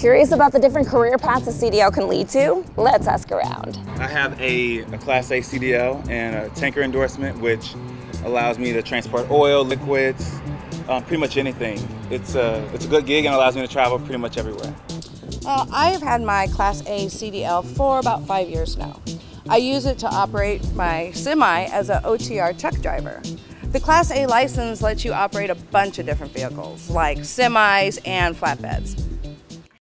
Curious about the different career paths a CDL can lead to? Let's ask around. I have a, a Class A CDL and a tanker endorsement, which allows me to transport oil, liquids, um, pretty much anything. It's a, it's a good gig and allows me to travel pretty much everywhere. Uh, I have had my Class A CDL for about five years now. I use it to operate my semi as an OTR truck driver. The Class A license lets you operate a bunch of different vehicles, like semis and flatbeds.